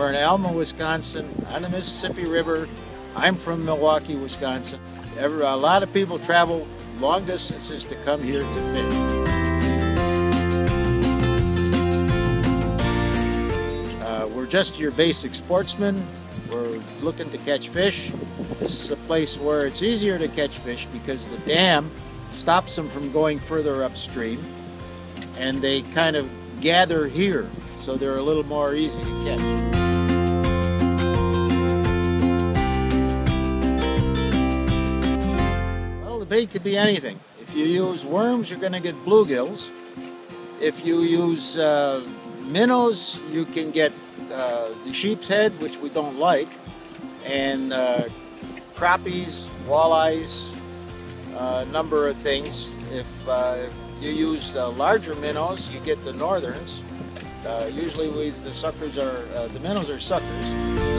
Alma, Wisconsin, on the Mississippi River. I'm from Milwaukee, Wisconsin. Ever, a lot of people travel long distances to come here to fish. Uh, we're just your basic sportsmen. We're looking to catch fish. This is a place where it's easier to catch fish because the dam stops them from going further upstream and they kind of gather here so they're a little more easy to catch. Bait could be anything. If you use worms, you're going to get bluegills. If you use uh, minnows, you can get uh, the sheep's head, which we don't like, and uh, crappies, walleyes, a number of things. If, uh, you use uh, larger minnows, you get the northerns. Uh, usually we, the suckers are, uh, the minnows are suckers.